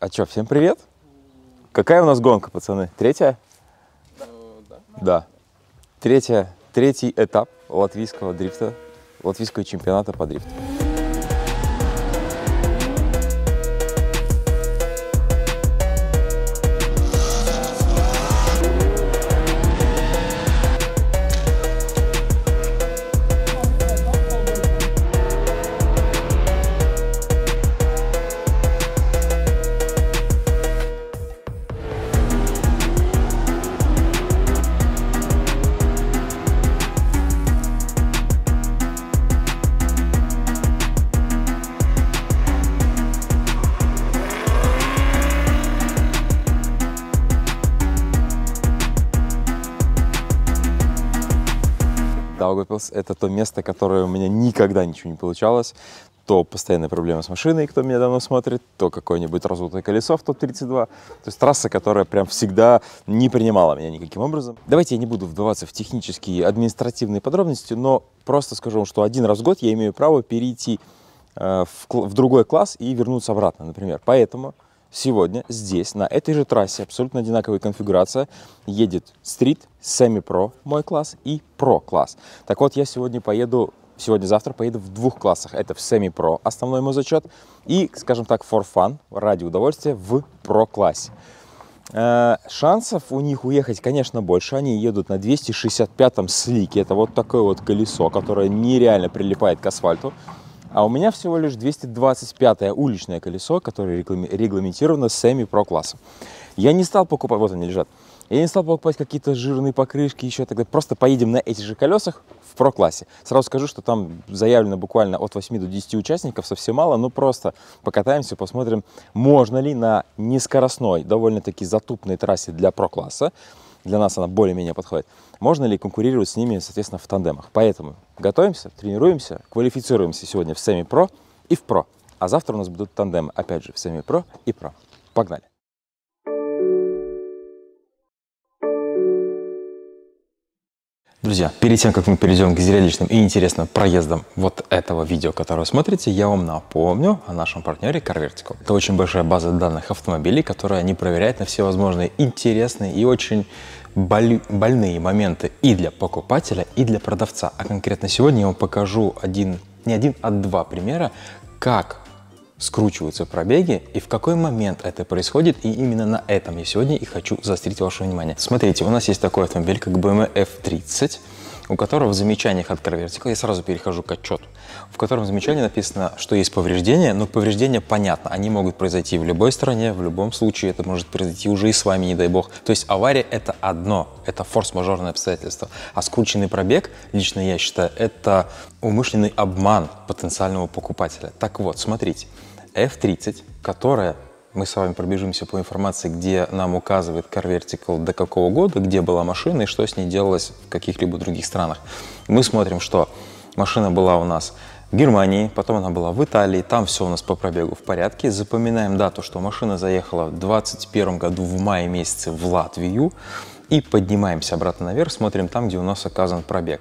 А чё, всем привет? Какая у нас гонка, пацаны? Третья? Да. Третья, третий этап латвийского дрифта, латвийского чемпионата по дрифту. Это то место, которое у меня никогда ничего не получалось. То постоянная проблема с машиной, кто меня давно смотрит, то какое-нибудь раздутое колесо в топ-32. То есть трасса, которая прям всегда не принимала меня никаким образом. Давайте я не буду вдаваться в технические, административные подробности, но просто скажу вам, что один раз в год я имею право перейти э, в, в другой класс и вернуться обратно, например. Поэтому сегодня здесь, на этой же трассе, абсолютно одинаковая конфигурация, едет Street, Semi-Pro, мой класс, и Pro класс. Так вот, я сегодня поеду, сегодня-завтра поеду в двух классах. Это в Semi-Pro, основной мой зачет, и, скажем так, for fun, ради удовольствия, в Pro классе. Э, шансов у них уехать, конечно, больше. Они едут на 265-м слике. Это вот такое вот колесо, которое нереально прилипает к асфальту. А у меня всего лишь 225-е уличное колесо, которое регламентировано semi-pro классом. Я не стал покупать, вот они лежат, я не стал покупать какие-то жирные покрышки еще тогда. Просто поедем на этих же колесах в про-классе. Сразу скажу, что там заявлено буквально от 8 до 10 участников, совсем мало, но просто покатаемся, посмотрим, можно ли на нескоростной, довольно-таки затупной трассе для про-класса для нас она более-менее подходит. Можно ли конкурировать с ними, соответственно, в тандемах? Поэтому готовимся, тренируемся, квалифицируемся сегодня в Pro и в Pro. А завтра у нас будут тандемы, опять же, в Pro и Pro. Погнали! Друзья, перед тем, как мы перейдем к зрелищным и интересным проездам вот этого видео, которое вы смотрите, я вам напомню о нашем партнере CarVertical. Это очень большая база данных автомобилей, которая не проверяет на все возможные интересные и очень боль... больные моменты и для покупателя, и для продавца. А конкретно сегодня я вам покажу один, не один, а два примера, как скручиваются пробеги и в какой момент это происходит. И именно на этом я сегодня и хочу заострить ваше внимание. Смотрите, у нас есть такой автомобиль, как BMW F30 у которого в замечаниях от CarVertical, я сразу перехожу к отчету, в котором замечании написано, что есть повреждения, но повреждения понятно, они могут произойти в любой стране, в любом случае, это может произойти уже и с вами, не дай бог. То есть авария – это одно, это форс-мажорное обстоятельство, а скрученный пробег, лично я считаю, это умышленный обман потенциального покупателя. Так вот, смотрите, F30, которая мы с вами пробежимся по информации, где нам указывает Car Vertical до какого года, где была машина и что с ней делалось в каких-либо других странах. Мы смотрим, что машина была у нас в Германии, потом она была в Италии, там все у нас по пробегу в порядке. Запоминаем дату, что машина заехала в 2021 году в мае месяце в Латвию и поднимаемся обратно наверх, смотрим там, где у нас оказан пробег.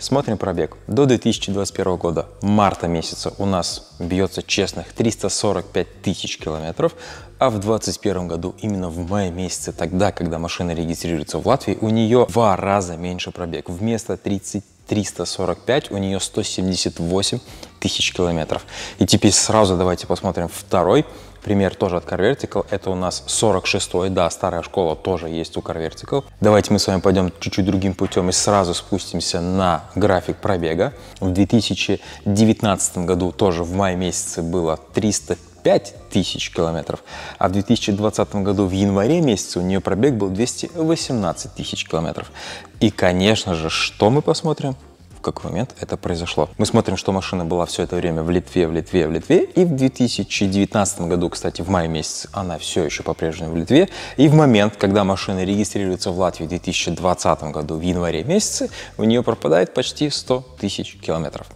Смотрим пробег. До 2021 года, марта месяца, у нас бьется честных 345 тысяч километров, а в 2021 году, именно в мае месяце, тогда, когда машина регистрируется в Латвии, у нее в два раза меньше пробег. Вместо 30 345, у нее 178 тысяч километров. И теперь сразу давайте посмотрим второй Пример тоже от CarVertical. Это у нас 46-й, да, старая школа тоже есть у CarVertical. Давайте мы с вами пойдем чуть-чуть другим путем и сразу спустимся на график пробега. В 2019 году тоже в мае месяце было 305 тысяч километров, а в 2020 году в январе месяце у нее пробег был 218 тысяч километров. И, конечно же, что мы посмотрим? В какой момент это произошло. Мы смотрим, что машина была все это время в Литве, в Литве, в Литве. И в 2019 году, кстати, в мае месяце, она все еще по-прежнему в Литве. И в момент, когда машина регистрируется в Латвии в 2020 году, в январе месяце, у нее пропадает почти 100 тысяч километров.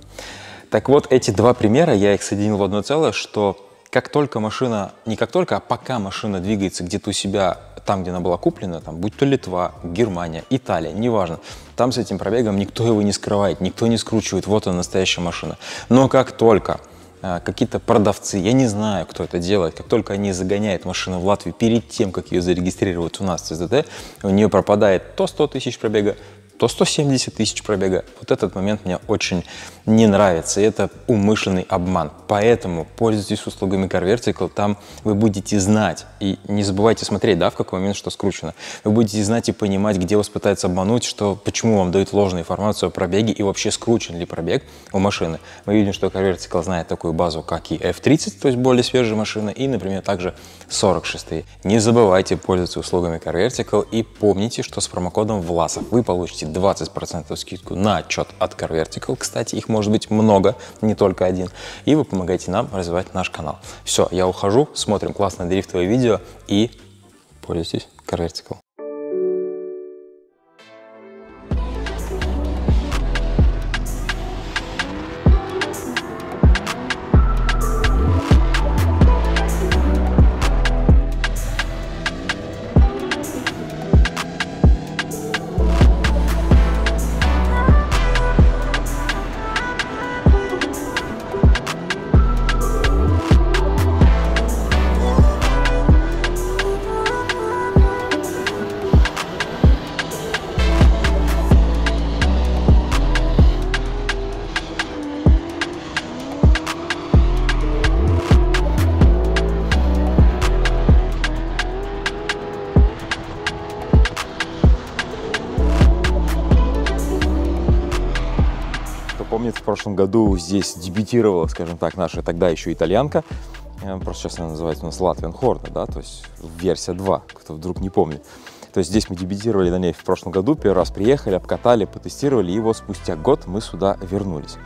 Так вот, эти два примера, я их соединил в одно целое, что как только машина, не как только, а пока машина двигается где-то у себя там, где она была куплена, там, будь то Литва, Германия, Италия, неважно, там с этим пробегом никто его не скрывает, никто не скручивает, вот она настоящая машина. Но как только э, какие-то продавцы, я не знаю, кто это делает, как только они загоняют машину в Латвию перед тем, как ее зарегистрировать у нас в ЦЗТ, у нее пропадает то 100 тысяч пробега, то 170 тысяч пробега. Вот этот момент мне очень не нравится. Это умышленный обман. Поэтому пользуйтесь услугами CarVertical. Там вы будете знать. И не забывайте смотреть, да, в какой момент что скручено. Вы будете знать и понимать, где вас пытаются обмануть, что, почему вам дают ложную информацию о пробеге и вообще скручен ли пробег у машины. Мы видим, что CarVertical знает такую базу, как и F30, то есть более свежая машина, и, например, также 46. Не забывайте пользоваться услугами CarVertical и помните, что с промокодом VLASов вы получите 20% скидку на отчет от CarVertical. Кстати, их может быть много, не только один. И вы помогаете нам развивать наш канал. Все, я ухожу, смотрим классное дрифтовое видео и пользуйтесь CarVertical. Году здесь дебютировала, скажем так, наша тогда еще итальянка. Э, просто сейчас она называется у нас Latvian Hornet, да, то есть версия 2, кто вдруг не помнит. То есть здесь мы дебютировали на ней в прошлом году, первый раз приехали, обкатали, потестировали, и вот спустя год мы сюда вернулись.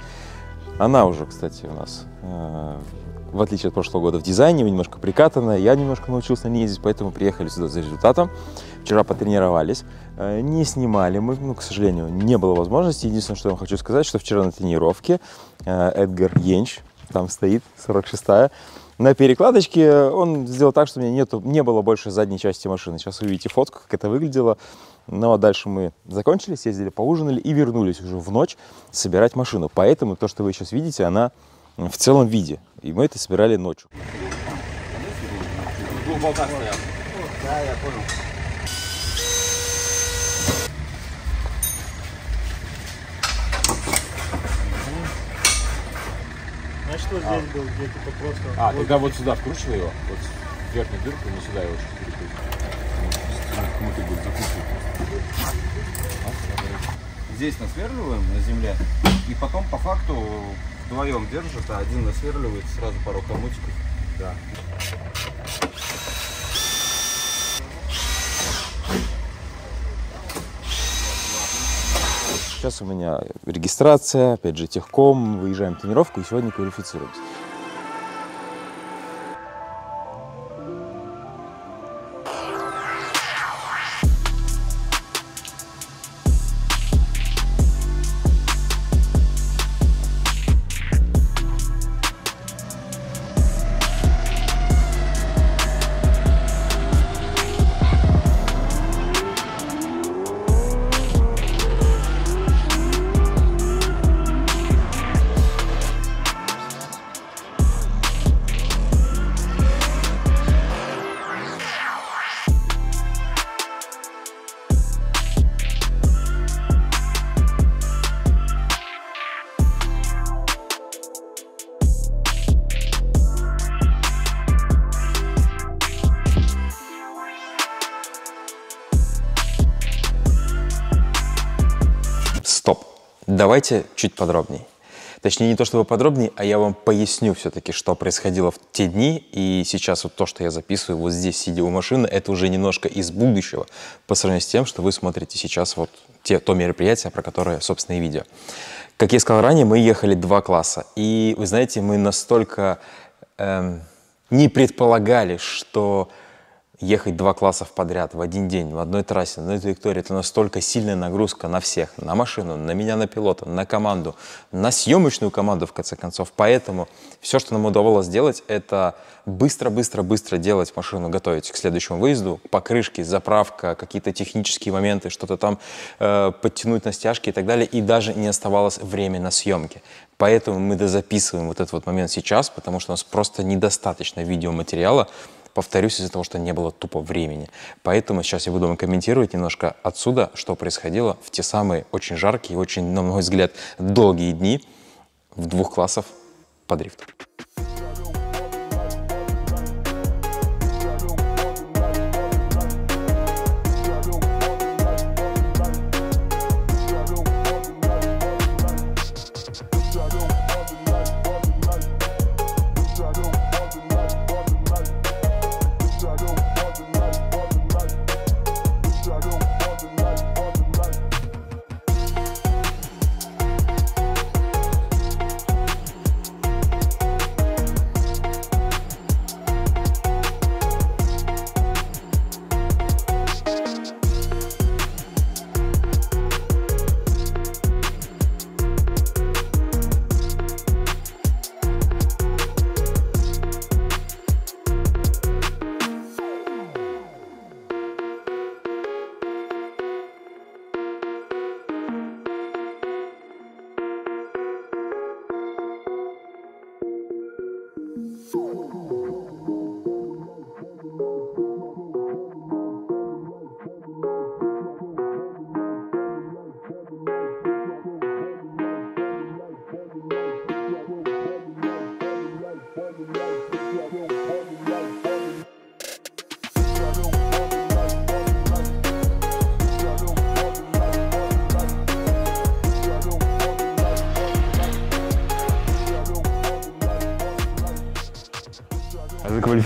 Она уже, кстати, у нас, э, в отличие от прошлого года, в дизайне немножко прикатанная. Я немножко научился на ней ездить, поэтому приехали сюда за результатом. Вчера потренировались. Э, не снимали мы, ну, к сожалению, не было возможности. Единственное, что я вам хочу сказать, что вчера на тренировке э, Эдгар Йенч, там стоит, 46-я, на перекладочке он сделал так, что у меня нету, не было больше задней части машины. Сейчас вы увидите фотку, как это выглядело. Ну а дальше мы закончили, съездили, поужинали и вернулись уже в ночь собирать машину. Поэтому то, что вы сейчас видите, она в целом виде. И мы это собирали ночью. Да, я понял. А что здесь а. был, где типа просто... А, вот тогда вот сюда вкручивай его, вот в верхнюю дырку, не сюда его сейчас перекрутить. Кому ты будет закручивать? Здесь насверливаем на земле, и потом по факту вдвоем держит, а один насверливает сразу пару коммутиков. Да. Сейчас у меня регистрация, опять же, техком, выезжаем в тренировку и сегодня квалифицируемся. Давайте чуть подробнее. Точнее, не то чтобы подробнее, а я вам поясню все-таки, что происходило в те дни. И сейчас вот то, что я записываю вот здесь, сидя у машины, это уже немножко из будущего по сравнению с тем, что вы смотрите сейчас вот те, то мероприятие, про которое, собственно, и видео. Как я сказал ранее, мы ехали два класса. И вы знаете, мы настолько эм, не предполагали, что ехать два класса подряд в один день, в одной трассе, на одной траектории, это настолько сильная нагрузка на всех, на машину, на меня, на пилота, на команду, на съемочную команду, в конце концов. Поэтому все, что нам удавалось сделать, это быстро-быстро-быстро делать машину, готовить к следующему выезду, покрышки, заправка, какие-то технические моменты, что-то там э, подтянуть на стяжки и так далее, и даже не оставалось времени на съемки. Поэтому мы дозаписываем вот этот вот момент сейчас, потому что у нас просто недостаточно видеоматериала, повторюсь, из-за того, что не было тупо времени. Поэтому сейчас я буду вам комментировать немножко отсюда, что происходило в те самые очень жаркие, очень, на мой взгляд, долгие дни в двух классов по дрифту.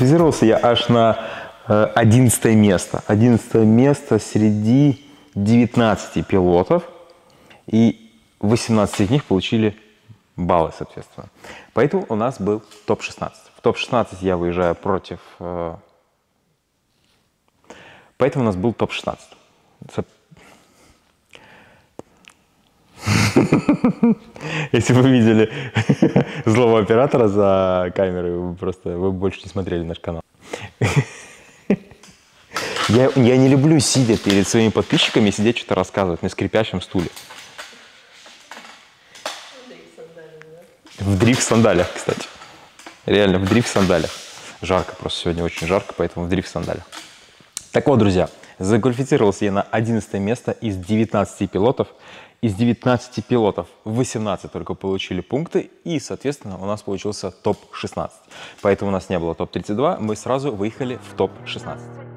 Заквалифицировался я аж на 11 место. 11 место среди 19 пилотов. И 18 из них получили баллы, соответственно. Поэтому у нас был топ-16. В топ-16 я выезжаю против... Э, поэтому у нас был топ-16. Если вы видели злого оператора за камерой, вы просто вы больше не смотрели наш канал. Я, я не люблю сидя перед своими подписчиками и сидеть что-то рассказывать на скрипящем стуле. В дрифт сандалях, кстати. Реально, в дрифт сандалях. Жарко, просто сегодня очень жарко, поэтому в дрифт сандалях. Так вот, друзья, заквалифицировался я на 11 место из 19 пилотов. Из 19 пилотов 18 только получили пункты, и, соответственно, у нас получился топ-16. Поэтому у нас не было топ-32, мы сразу выехали в топ-16.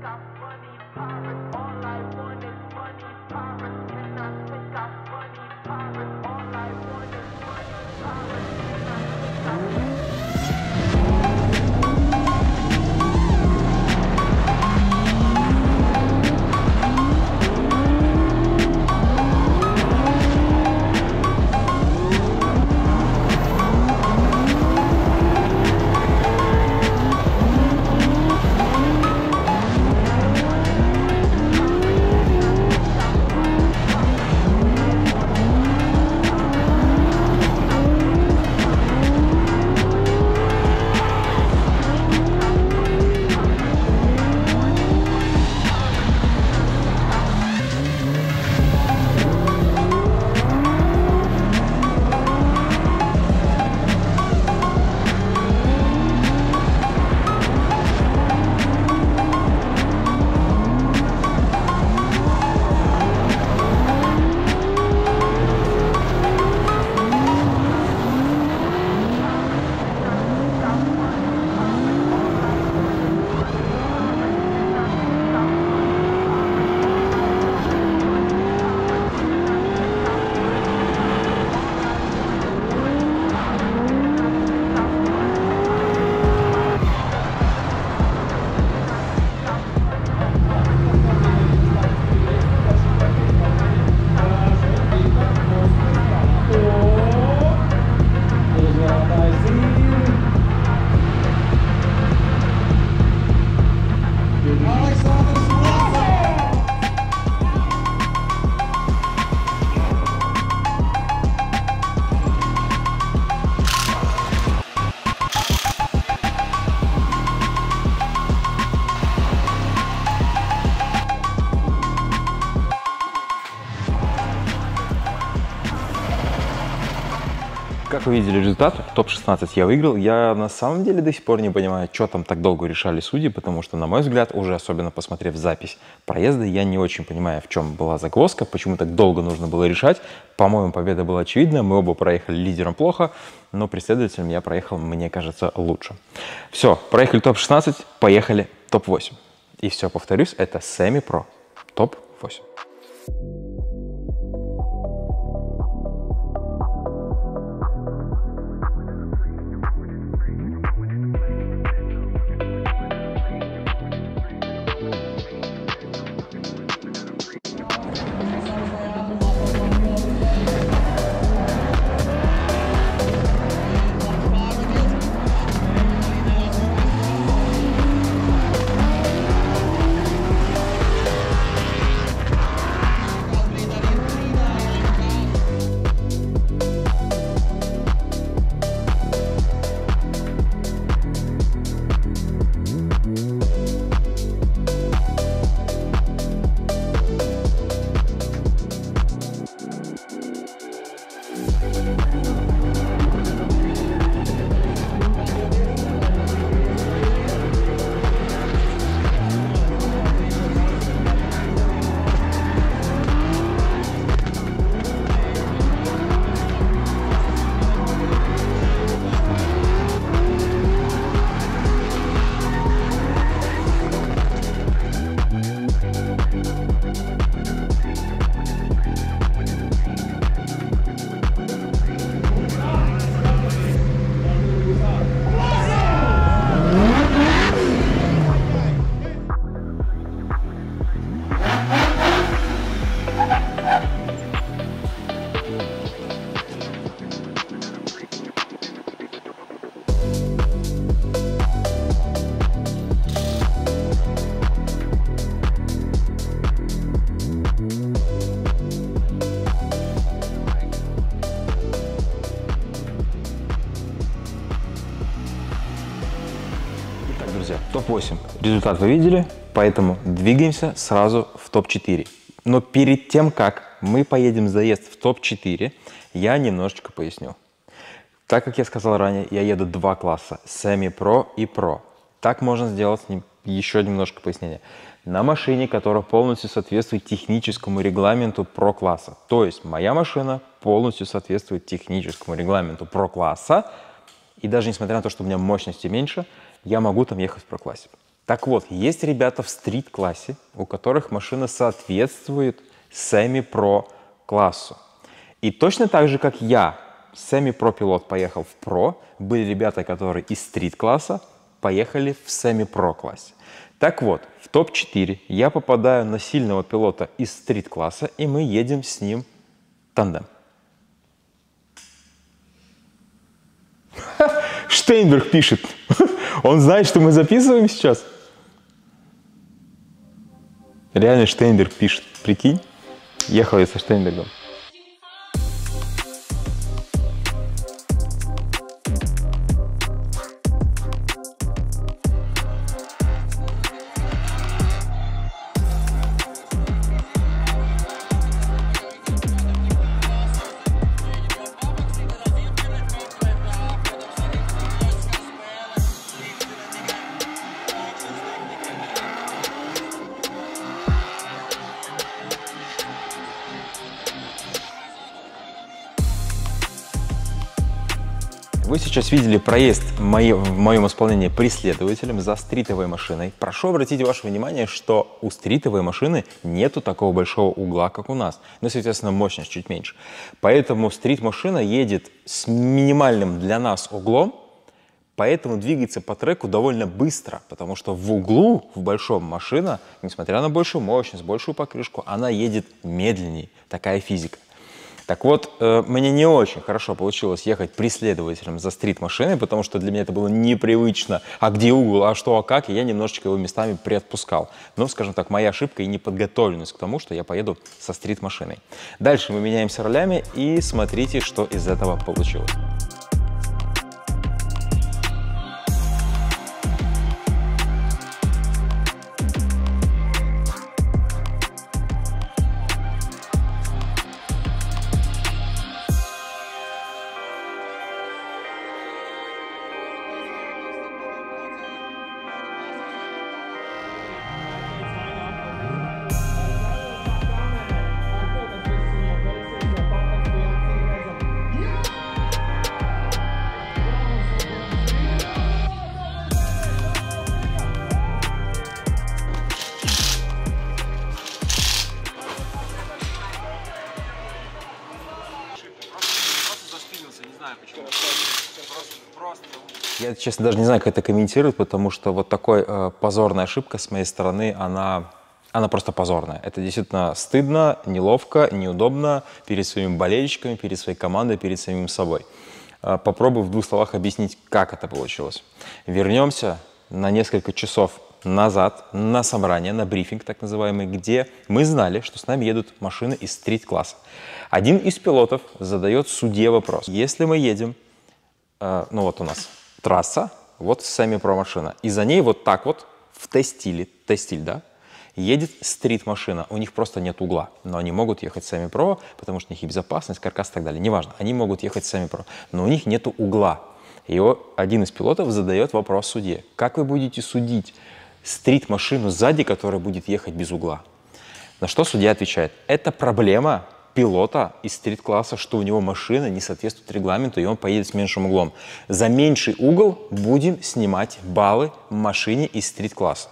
Как вы видели результат, топ-16 я выиграл. Я на самом деле до сих пор не понимаю, что там так долго решали судьи, потому что, на мой взгляд, уже особенно посмотрев запись проезда, я не очень понимаю, в чем была загвоздка, почему так долго нужно было решать. По-моему, победа была очевидна, мы оба проехали лидером плохо, но преследователем я проехал, мне кажется, лучше. Все, проехали топ-16, поехали топ-8. И все, повторюсь, это semi-pro топ-8. Результат вы видели, поэтому двигаемся сразу в топ-4. Но перед тем, как мы поедем заезд в топ-4, я немножечко поясню. Так как я сказал ранее, я еду два класса, Semi-Pro и Pro. Так можно сделать еще немножко пояснения. На машине, которая полностью соответствует техническому регламенту Pro класса. То есть моя машина полностью соответствует техническому регламенту Pro класса. И даже несмотря на то, что у меня мощности меньше, я могу там ехать в Pro-классе. Так вот, есть ребята в стрит-классе, у которых машина соответствует semi-pro классу. И точно так же, как я, semi-pro пилот, поехал в Pro, были ребята, которые из стрит-класса поехали в semi-pro классе. Так вот, в топ-4 я попадаю на сильного пилота из стрит-класса, и мы едем с ним тандем. Штейнберг пишет. Он знает, что мы записываем сейчас? Реально Штейнберг пишет. Прикинь? Ехал я со Штейнбергом. Видели проезд мои- в моем исполнении преследователем за стритовой машиной. Прошу обратить ваше внимание, что у стритовой машины нету такого большого угла, как у нас. Ну, соответственно, мощность чуть меньше. Поэтому стрит-машина едет с минимальным для нас углом, поэтому двигается по треку довольно быстро, потому что в углу, в большом машина, несмотря на большую мощность, большую покрышку, она едет медленнее. Такая физика. Так вот, э, мне не очень хорошо получилось ехать преследователем за стрит-машиной, потому что для меня это было непривычно. А где угол, а что, а как? И я немножечко его местами приотпускал. Но, скажем так, моя ошибка и неподготовленность к тому, что я поеду со стрит-машиной. Дальше мы меняемся ролями и смотрите, что из этого получилось. Честно, даже не знаю, как это комментировать, потому что вот такой э, позорная ошибка с моей стороны, она, она просто позорная. Это действительно стыдно, неловко, неудобно перед своими болельщиками, перед своей командой, перед самим собой. Э, попробую в двух словах объяснить, как это получилось. Вернемся на несколько часов назад на собрание, на брифинг так называемый, где мы знали, что с нами едут машины из стрит-класса. Один из пилотов задает судье вопрос. Если мы едем, э, ну вот у нас трасса, вот сами про машина, и за ней вот так вот в тестиль, да, едет стрит-машина, у них просто нет угла, но они могут ехать сами про, потому что у них и безопасность, каркас и так далее, неважно, они могут ехать сами про, но у них нет угла. И один из пилотов задает вопрос судье, как вы будете судить стрит-машину сзади, которая будет ехать без угла? На что судья отвечает, это проблема пилота из стрит-класса, что у него машина не соответствует регламенту, и он поедет с меньшим углом. За меньший угол будем снимать баллы машине из стрит-класса.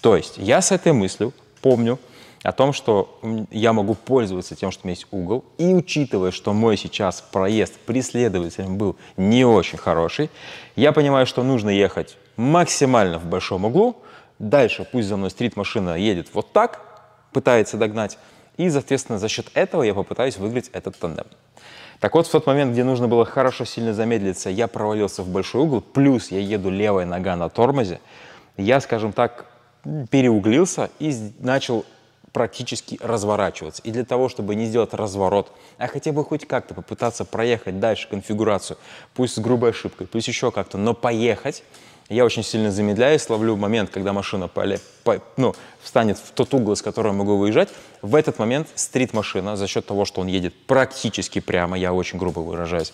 То есть я с этой мыслью помню о том, что я могу пользоваться тем, что у меня есть угол, и учитывая, что мой сейчас проезд преследователем был не очень хороший, я понимаю, что нужно ехать максимально в большом углу, дальше пусть за мной стрит-машина едет вот так, пытается догнать, и, соответственно, за счет этого я попытаюсь выиграть этот тандем. Так вот, в тот момент, где нужно было хорошо сильно замедлиться, я провалился в большой угол, плюс я еду левая нога на тормозе, я, скажем так, переуглился и начал практически разворачиваться. И для того, чтобы не сделать разворот, а хотя бы хоть как-то попытаться проехать дальше конфигурацию, пусть с грубой ошибкой, пусть еще как-то, но поехать, я очень сильно замедляюсь, ловлю момент, когда машина поле, по, ну, встанет в тот угол, с которого я могу выезжать. В этот момент стрит-машина, за счет того, что он едет практически прямо, я очень грубо выражаюсь,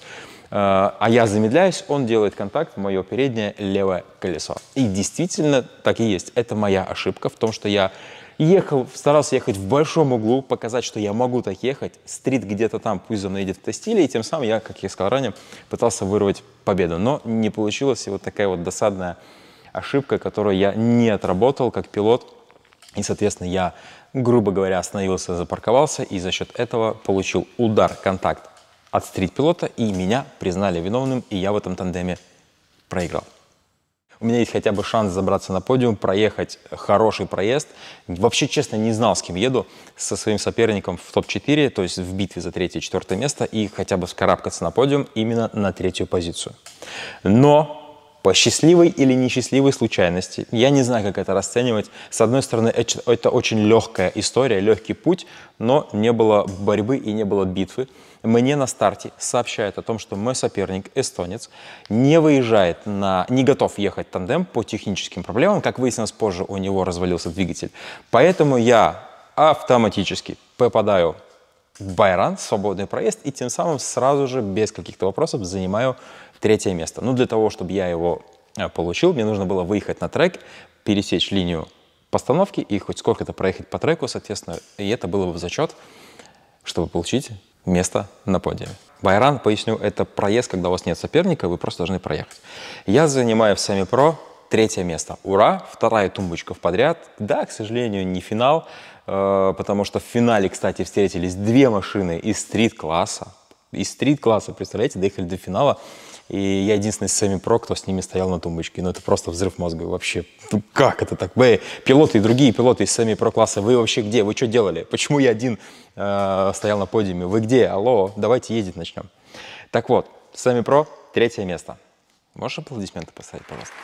э, а я замедляюсь, он делает контакт в мое переднее левое колесо. И действительно так и есть. Это моя ошибка в том, что я ехал, старался ехать в большом углу, показать, что я могу так ехать, стрит где-то там, пусть за мной едет в тестиле, и тем самым я, как я сказал ранее, пытался вырвать победу. Но не получилось, и вот такая вот досадная ошибка, которую я не отработал как пилот, и, соответственно, я, грубо говоря, остановился, запарковался, и за счет этого получил удар, контакт от стрит-пилота, и меня признали виновным, и я в этом тандеме проиграл у меня есть хотя бы шанс забраться на подиум, проехать хороший проезд. Вообще, честно, не знал, с кем еду, со своим соперником в топ-4, то есть в битве за третье и четвертое место, и хотя бы вскарабкаться на подиум именно на третью позицию. Но по счастливой или несчастливой случайности. Я не знаю, как это расценивать. С одной стороны, это очень легкая история, легкий путь, но не было борьбы и не было битвы мне на старте сообщают о том, что мой соперник, эстонец, не выезжает на, не готов ехать тандем по техническим проблемам. Как выяснилось позже, у него развалился двигатель. Поэтому я автоматически попадаю в Байран, свободный проезд, и тем самым сразу же, без каких-то вопросов, занимаю третье место. Ну, для того, чтобы я его э, получил, мне нужно было выехать на трек, пересечь линию постановки и хоть сколько-то проехать по треку, соответственно, и это было бы в зачет, чтобы получить место на подиуме. Байран, поясню, это проезд, когда у вас нет соперника, вы просто должны проехать. Я занимаю в Сами Про третье место. Ура! Вторая тумбочка в подряд. Да, к сожалению, не финал, э, потому что в финале, кстати, встретились две машины из стрит-класса. Из стрит-класса, представляете, доехали до финала. И я единственный с Сами Про, кто с ними стоял на тумбочке. Ну, это просто взрыв мозга вообще. Ну, как это так? Вы, пилоты и другие пилоты из Сами Про класса, вы вообще где? Вы что делали? Почему я один э, стоял на подиуме? Вы где? Алло, давайте ездить начнем. Так вот, Сами Про, третье место. Можешь аплодисменты поставить, пожалуйста?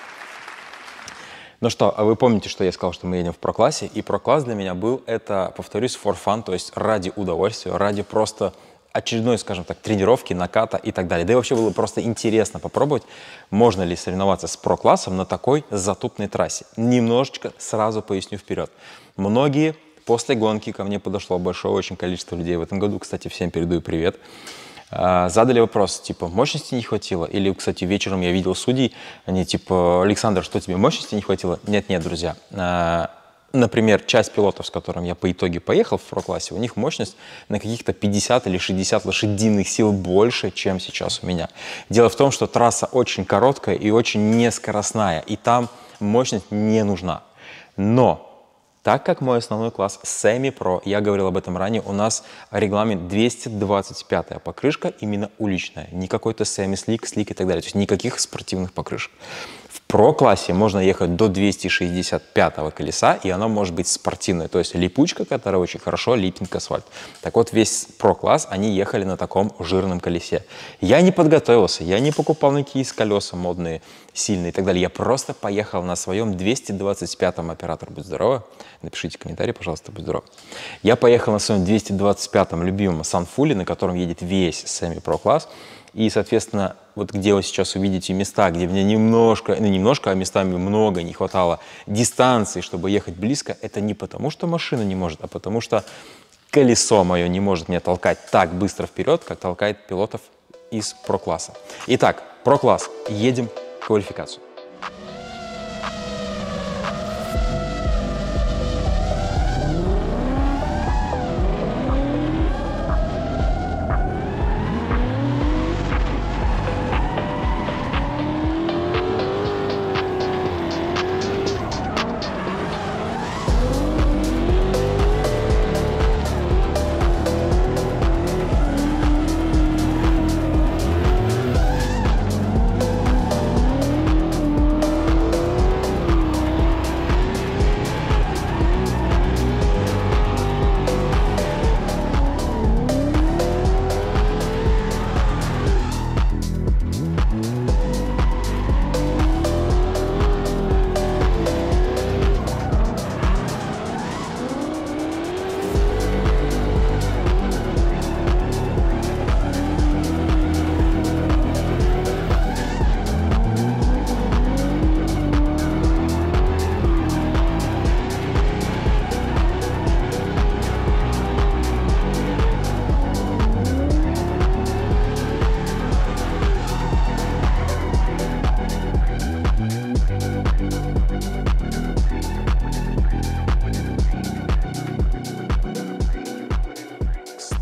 Ну что, а вы помните, что я сказал, что мы едем в про-классе, и про-класс для меня был, это, повторюсь, for fun, то есть ради удовольствия, ради просто очередной, скажем так, тренировки, наката и так далее. Да и вообще было просто интересно попробовать, можно ли соревноваться с про-классом на такой затупной трассе. Немножечко сразу поясню вперед. Многие после гонки ко мне подошло большое очень количество людей в этом году. Кстати, всем передаю привет. А, задали вопрос, типа, мощности не хватило? Или, кстати, вечером я видел судей, они типа, Александр, что тебе, мощности не хватило? Нет-нет, друзья, а, Например, часть пилотов, с которым я по итоге поехал в про-классе, у них мощность на каких-то 50 или 60 лошадиных сил больше, чем сейчас у меня. Дело в том, что трасса очень короткая и очень нескоростная, и там мощность не нужна. Но Так как мой основной класс Semi Pro, я говорил об этом ранее, у нас регламент 225 покрышка, именно уличная, не какой-то Semi Slick, Slick и так далее, то есть никаких спортивных покрышек. В Pro-классе можно ехать до 265 колеса, и оно может быть спортивное, то есть липучка, которая очень хорошо липнет к асфальту. Так вот, весь Pro-класс, они ехали на таком жирном колесе. Я не подготовился, я не покупал никакие колеса модные, сильные и так далее. Я просто поехал на своем 225-м, оператор, будь здорово. Напишите комментарий, пожалуйста, будь здоров. Я поехал на своем 225-м любимом Санфуле, на котором едет весь Semi Pro класс. И, соответственно, вот где вы сейчас увидите места, где мне немножко, ну немножко, а местами много не хватало дистанции, чтобы ехать близко, это не потому, что машина не может, а потому что колесо мое не может меня толкать так быстро вперед, как толкает пилотов из Про-класса. Итак, Про-класс. Едем в квалификацию.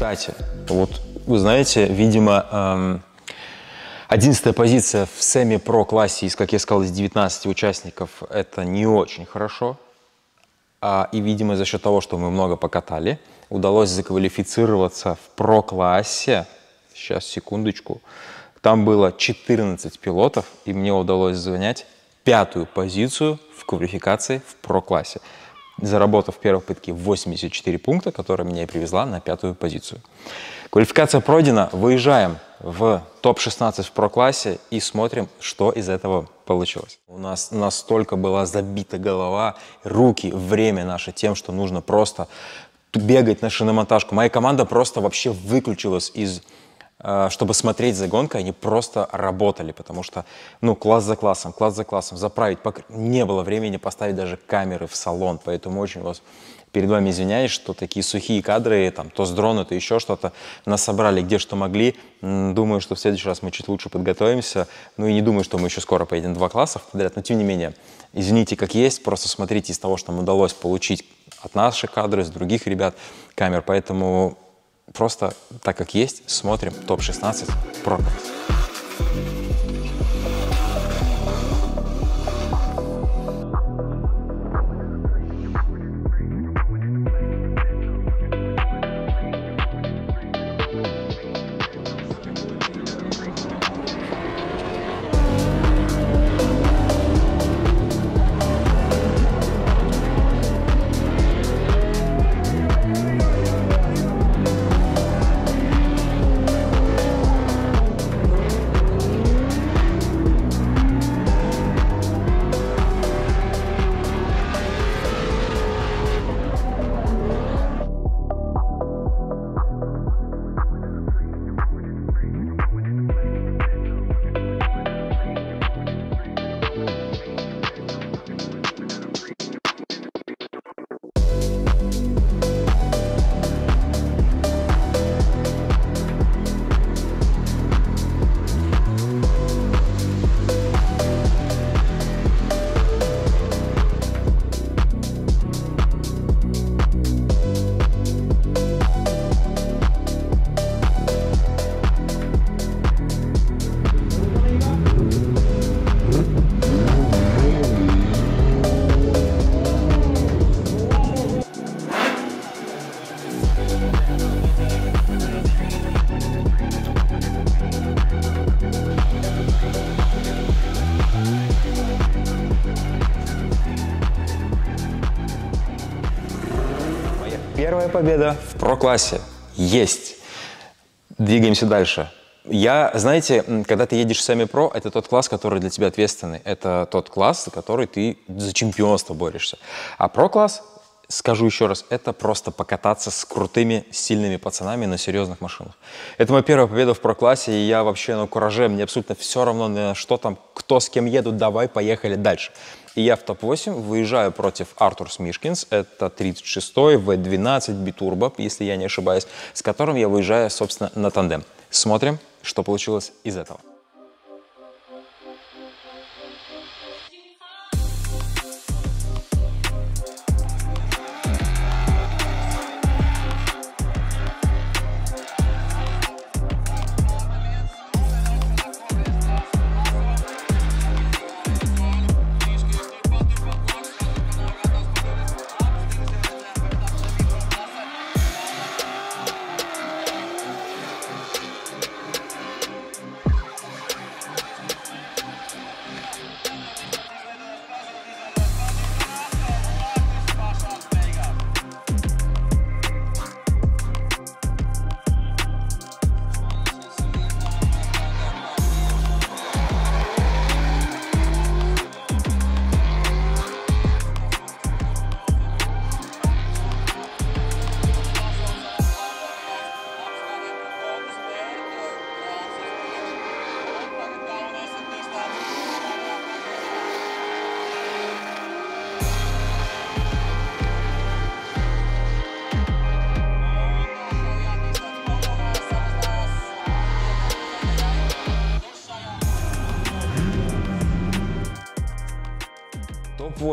Кстати, вот вы знаете, видимо, эм, 11 позиция в семи-про классе, из, как я сказал, из 19 участников, это не очень хорошо. А, и, видимо, за счет того, что мы много покатали, удалось заквалифицироваться в про-классе. Сейчас, секундочку. Там было 14 пилотов, и мне удалось занять пятую позицию в квалификации в про-классе заработав в первой попытке 84 пункта, которая меня и привезла на пятую позицию. Квалификация пройдена, выезжаем в топ-16 в про-классе и смотрим, что из этого получилось. У нас настолько была забита голова, руки, время наше тем, что нужно просто бегать на шиномонтажку. Моя команда просто вообще выключилась из чтобы смотреть за гонкой, они просто работали, потому что, ну, класс за классом, класс за классом, заправить, покр... не было времени поставить даже камеры в салон, поэтому очень вас перед вами извиняюсь, что такие сухие кадры, там, то с дрона, то еще что-то, нас собрали где что могли. Думаю, что в следующий раз мы чуть лучше подготовимся. Ну и не думаю, что мы еще скоро поедем два класса подряд, но тем не менее, извините, как есть, просто смотрите из того, что нам удалось получить от наших кадров, из других ребят камер, поэтому Просто так как есть, смотрим топ-16 проков. Первая победа в про-классе. Есть. Двигаемся дальше. Я, знаете, когда ты едешь в семи-про, это тот класс, который для тебя ответственный. Это тот класс, за который ты за чемпионство борешься. А про-класс, скажу еще раз, это просто покататься с крутыми, сильными пацанами на серьезных машинах. Это моя первая победа в про-классе, и я вообще на кураже, мне абсолютно все равно, на что там, кто с кем едут, давай, поехали дальше. И я в топ-8 выезжаю против Артурс Мишкинс, это 36-й V12 битурбо, если я не ошибаюсь, с которым я выезжаю, собственно, на тандем. Смотрим, что получилось из этого.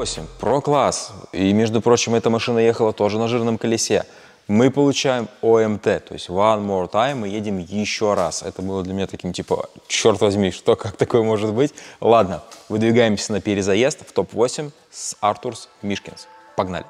Топ-8, про-класс. И, между прочим, эта машина ехала тоже на жирном колесе. Мы получаем ОМТ, то есть one more time, мы едем еще раз. Это было для меня таким, типа, черт возьми, что, как такое может быть? Ладно, выдвигаемся на перезаезд в топ-8 с Артурс Мишкинс. Погнали.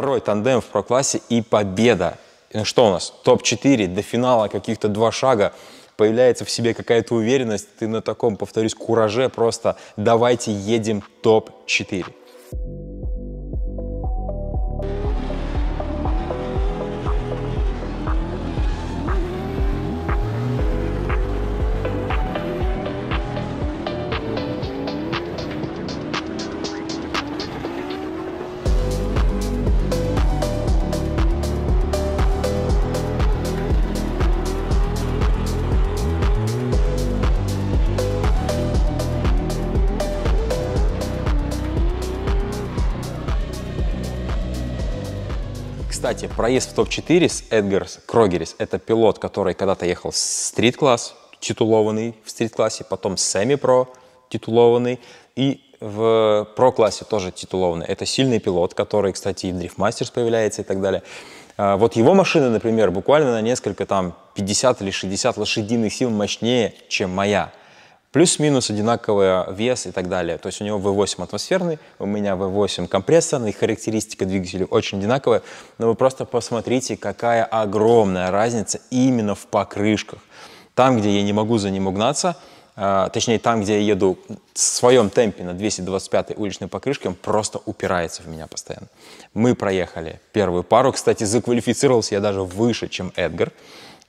Второй тандем в про-классе и победа. Ну что у нас? Топ-4, до финала каких-то два шага. Появляется в себе какая-то уверенность. Ты на таком, повторюсь, кураже просто давайте едем топ-4. Кстати, проезд в топ-4 с Эдгарс Крогерис – это пилот, который когда-то ехал в стрит-класс, титулованный в стрит-классе, потом семи-про, титулованный, и в про-классе тоже титулованный. Это сильный пилот, который, кстати, и в Masters появляется и так далее. А, Вот его машина, например, буквально на несколько там 50 или 60 лошадиных сил мощнее, чем моя. Плюс-минус одинаковый вес и так далее. То есть у него V8 атмосферный, у меня V8 компрессорный, характеристика двигателя очень одинаковая. Но вы просто посмотрите, какая огромная разница именно в покрышках. Там, где я не могу за ним угнаться, э, точнее там, где я еду в своем темпе на 225 уличной покрышке, он просто упирается в меня постоянно. Мы проехали первую пару, кстати, заквалифицировался я даже выше, чем Эдгар.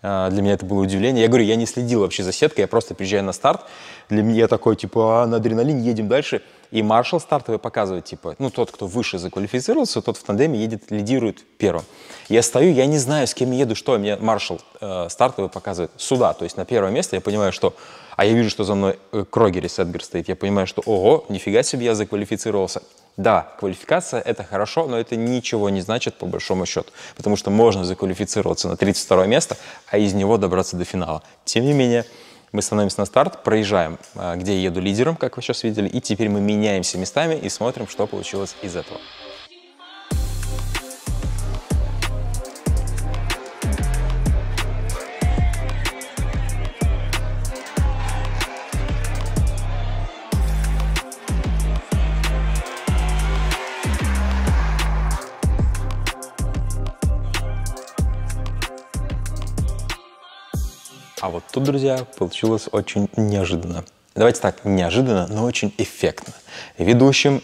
Э, для меня это было удивление. Я говорю, я не следил вообще за сеткой, я просто приезжаю на старт. Для меня такой, типа, а, на адреналине едем дальше. И маршал стартовый показывает, типа, ну, тот, кто выше заквалифицировался, тот в тандеме едет, лидирует первым. Я стою, я не знаю, с кем еду, что. Мне маршал э, стартовый показывает сюда, то есть на первое место. Я понимаю, что... А я вижу, что за мной э, Крогерис Эдгар стоит. Я понимаю, что, ого, нифига себе, я заквалифицировался. Да, квалификация — это хорошо, но это ничего не значит по большому счету, потому что можно заквалифицироваться на 32 место, а из него добраться до финала. Тем не менее, мы становимся на старт, проезжаем, а, где еду лидером, как вы сейчас видели, и теперь мы меняемся местами и смотрим, что получилось из этого. Тут, друзья, получилось очень неожиданно. Давайте так, неожиданно, но очень эффектно. Ведущим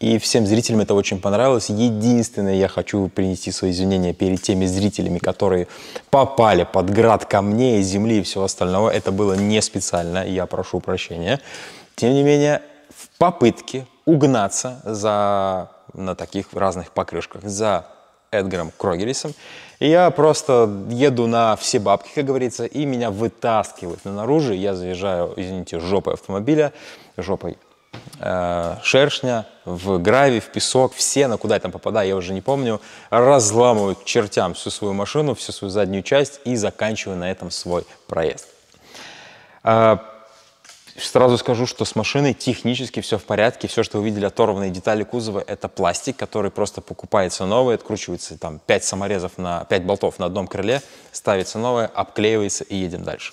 и всем зрителям это очень понравилось. Единственное, я хочу принести свои извинения перед теми зрителями, которые попали под град камней, земли и всего остального. Это было не специально, я прошу прощения. Тем не менее, в попытке угнаться за, на таких разных покрышках за Эдгаром Крогерисом, и я просто еду на все бабки, как говорится, и меня вытаскивают на наружу. Я заезжаю, извините, жопой автомобиля, жопой э, шершня, в гравий, в песок, все, на куда я там попадаю, я уже не помню, разламываю к чертям всю свою машину, всю свою заднюю часть и заканчиваю на этом свой проезд. Сразу скажу, что с машиной технически все в порядке. Все, что вы видели, оторванные детали кузова, это пластик, который просто покупается новый, откручивается там 5 саморезов на 5 болтов на одном крыле, ставится новое, обклеивается и едем дальше.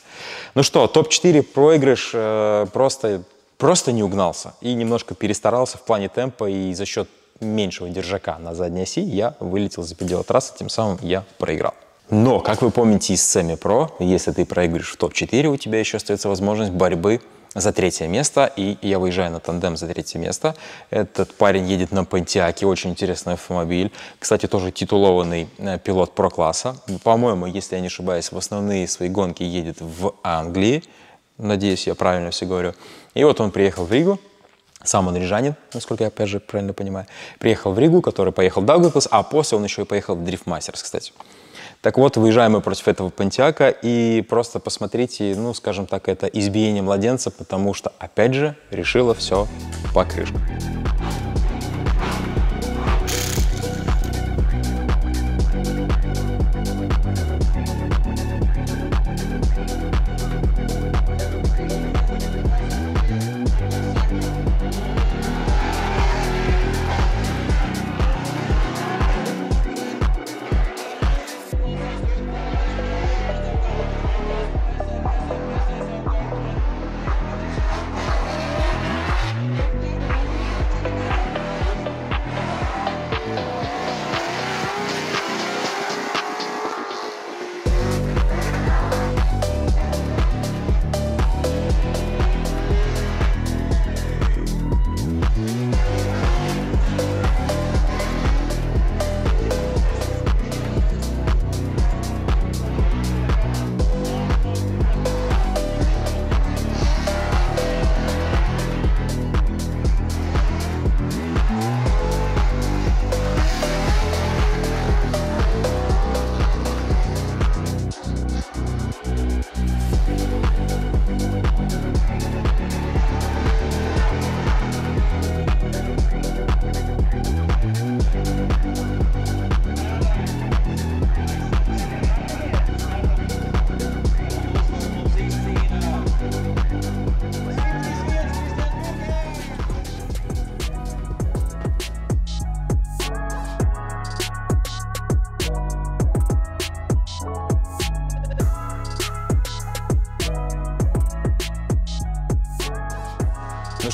Ну что, топ-4 проигрыш э, просто, просто не угнался и немножко перестарался в плане темпа и за счет меньшего держака на задней оси я вылетел за пределы трассы, тем самым я проиграл. Но, как вы помните из Semi Pro, если ты проигрываешь в топ-4, у тебя еще остается возможность борьбы за третье место, и я выезжаю на тандем за третье место. Этот парень едет на Пантиаке, очень интересный автомобиль. Кстати, тоже титулованный э, пилот pro-класса. По-моему, если я не ошибаюсь, в основные свои гонки едет в Англии. Надеюсь, я правильно все говорю. И вот он приехал в Ригу, сам он рижанин, насколько я опять же правильно понимаю. Приехал в Ригу, который поехал в Даугавпилс, а после он еще и поехал в Drift Masters, кстати. Так вот, выезжаем мы против этого Понтиака, и просто посмотрите, ну, скажем так, это избиение младенца, потому что, опять же, решила все по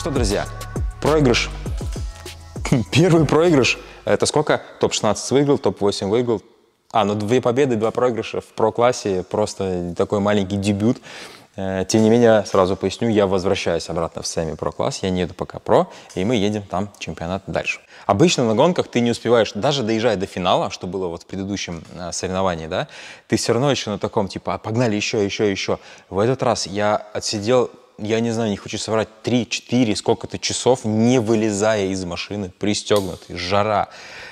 что, друзья, проигрыш. Первый проигрыш. Это сколько? Топ-16 выиграл, топ-8 выиграл. А, ну две победы, два проигрыша в про-классе. Просто такой маленький дебют. Э, Тем не менее, сразу поясню, я возвращаюсь обратно в семи Pro класс, я не еду пока Pro, и мы едем там чемпионат дальше. Обычно на гонках ты не успеваешь, даже доезжая до финала, что было вот в предыдущем э, соревновании, да, ты все равно еще на таком, типа, «А, погнали еще, еще, еще. В этот раз я отсидел я не знаю, не хочу соврать, 3-4 сколько-то часов, не вылезая из машины, пристегнутый, жара.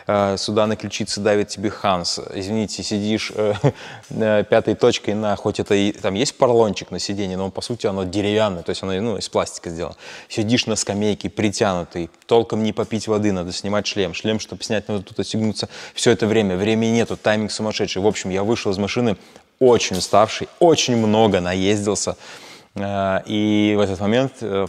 Э, Сюда на ключице давит тебе Ханс. Извините, сидишь э, э, пятой точкой на, хоть это и там есть поролончик на сиденье, но по сути оно деревянное, то есть оно ну, из пластика сделано. Сидишь на скамейке, притянутый, толком не попить воды, надо снимать шлем. Шлем, чтобы снять, надо тут отстегнуться. Все это время, времени нету, тайминг сумасшедший. В общем, я вышел из машины очень уставший, очень много наездился. Э, И в этот момент, э,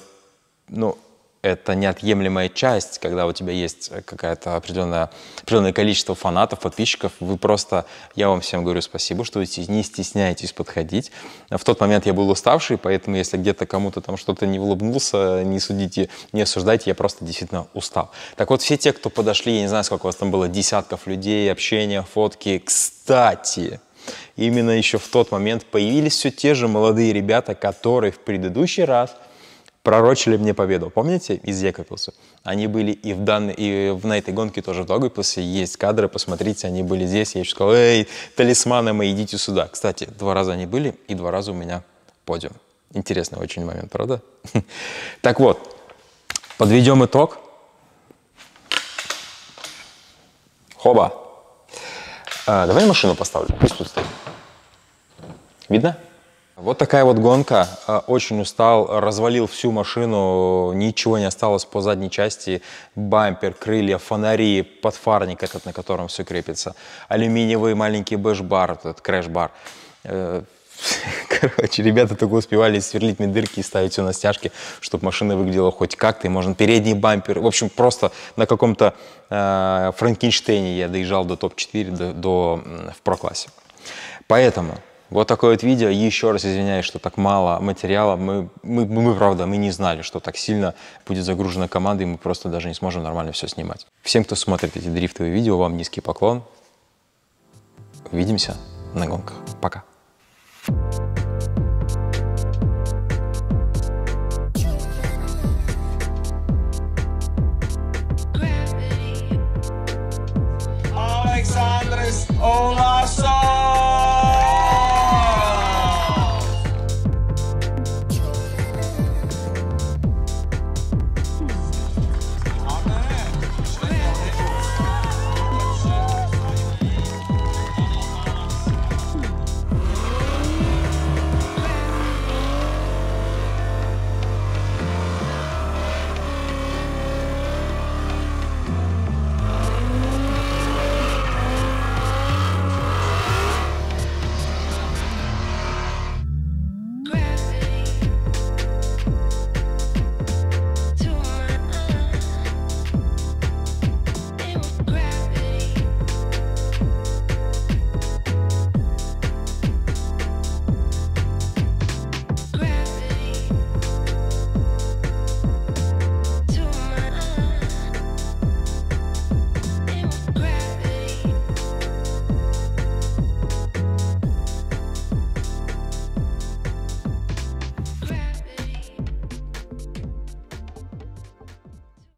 ну, это неотъемлемая часть, когда у тебя есть какое-то определенное, определенное количество фанатов, подписчиков. Вы просто, я вам всем говорю спасибо, что вы не стесняетесь подходить. В тот момент я был уставший, поэтому если где-то кому-то там что-то не улыбнулся, не судите, не осуждайте, я просто действительно устал. Так вот, все те, кто подошли, я не знаю, сколько у вас там было, десятков людей, общения, фотки. Кстати, именно еще в тот момент появились все те же молодые ребята, которые в предыдущий раз пророчили мне победу. Помните из Екапилса? Они были и, в данной, и в, на этой гонке тоже в Даугавпилсе. Есть кадры, посмотрите, они были здесь. Я еще сказал, эй, талисманы мои, идите сюда. Кстати, два раза они были, и два раза у меня подиум. Интересный очень момент, правда? Так вот, подведем итог. Хоба. А, давай машину поставлю. Стоит. Видно? Вот такая вот гонка. А, Очень устал, развалил всю машину, ничего не осталось по задней части. Бампер, крылья, фонари, подфарник этот, на котором все крепится. Алюминиевый маленький bash bar, этот crash bar. Короче, ребята только успевали сверлить мне дырки и ставить все на стяжки, чтобы машина выглядела хоть как-то. И можно передний бампер. В общем, просто на каком-то э, Франкенштейне я доезжал до топ-4, до, до, в про-классе. Поэтому вот такое вот видео. Еще раз извиняюсь, что так мало материала. Мы, мы, мы, правда, мы не знали, что так сильно будет загружена команда, и мы просто даже не сможем нормально все снимать. Всем, кто смотрит эти дрифтовые видео, вам низкий поклон. Увидимся на гонках. Пока.